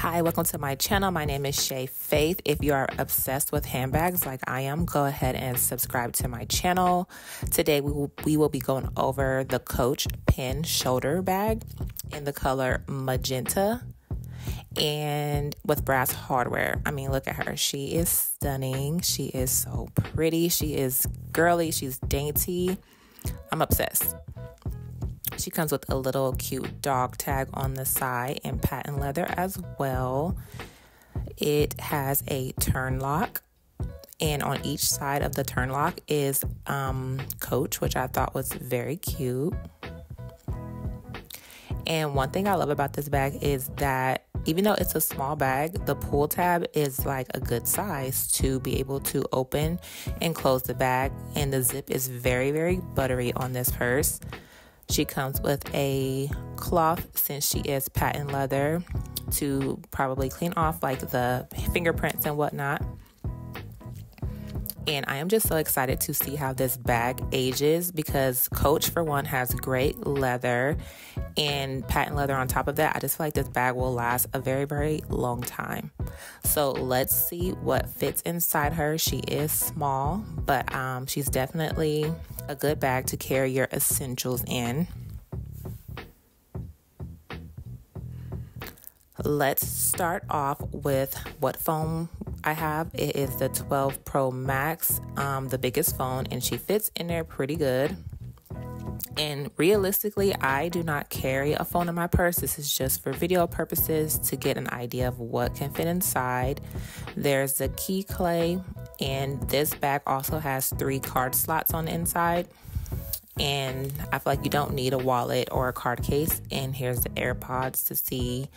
Hi, welcome to my channel. My name is Shae Faith. If you are obsessed with handbags like I am, go ahead and subscribe to my channel. Today we will, we will be going over the Coach Penn Shoulder Bag in the color magenta and with brass hardware. I mean, look at her. She is stunning. She is so pretty. She is girly. She's dainty. I'm obsessed. She comes with a little cute dog tag on the side and patent leather as well. It has a turn lock, and on each side of the turn lock is um, Coach, which I thought was very cute. And one thing I love about this bag is that even though it's a small bag, the pull tab is like a good size to be able to open and close the bag. And the zip is very, very buttery on this purse. She comes with a cloth since she is patent leather to probably clean off like the fingerprints and whatnot. And I am just so excited to see how this bag ages because Coach, for one, has great leather and patent leather on top of that. I just feel like this bag will last a very, very long time. So let's see what fits inside her. She is small, but um, she's definitely a good bag to carry your essentials in. Let's start off with what phone I have. It is the 12 Pro Max, um, the biggest phone, and she fits in there pretty good. And realistically, I do not carry a phone in my purse. This is just for video purposes to get an idea of what can fit inside. There's the key clay, and this bag also has three card slots on the inside. And I feel like you don't need a wallet or a card case. And here's the AirPods to see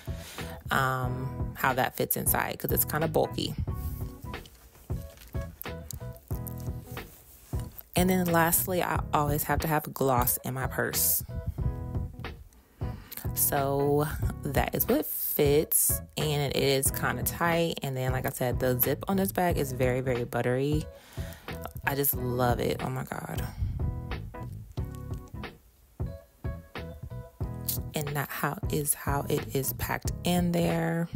um, how that fits inside because it's kind of bulky. And then lastly, I always have to have a gloss in my purse. So that is what fits, and it is kind of tight. And then, like I said, the zip on this bag is very, very buttery. I just love it. Oh my god. And that how is how it is packed in there.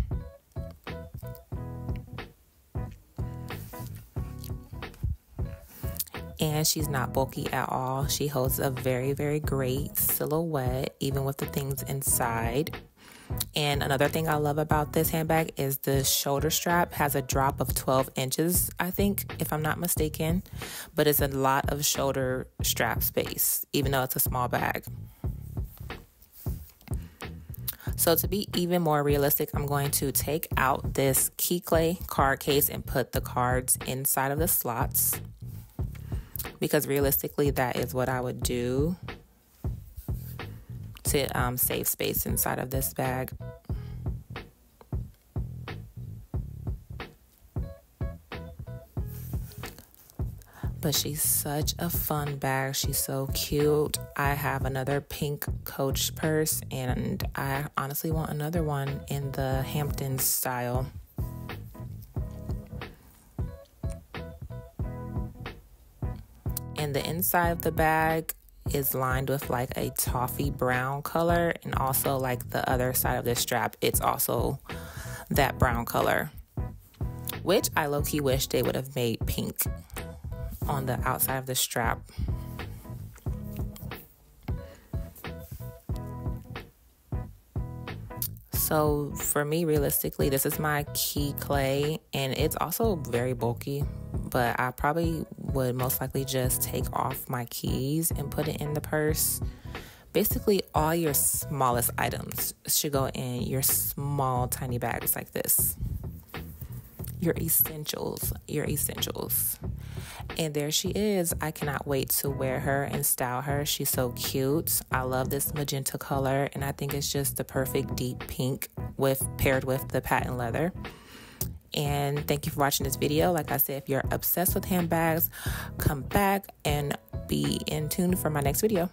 And she's not bulky at all. She holds a very, very great silhouette, even with the things inside. And another thing I love about this handbag is the shoulder strap has a drop of 12 inches, I think, if I'm not mistaken, but it's a lot of shoulder strap space, even though it's a small bag. So to be even more realistic, I'm going to take out this key clay card case and put the cards inside of the slots because realistically, that is what I would do to um, save space inside of this bag. But she's such a fun bag. She's so cute. I have another pink Coach purse, and I honestly want another one in the Hamptons style. And the inside of the bag is lined with like a toffee brown color and also like the other side of the strap it's also that brown color which I low-key wish they would have made pink on the outside of the strap So for me, realistically, this is my key clay, and it's also very bulky. But I probably would most likely just take off my keys and put it in the purse. Basically, all your smallest items should go in your small, tiny bags like this. Your essentials, your essentials. And there she is. I cannot wait to wear her and style her. She's so cute. I love this magenta color, and I think it's just the perfect deep pink with paired with the patent leather. And thank you for watching this video. Like I said, if you're obsessed with handbags, come back and be in tune for my next video.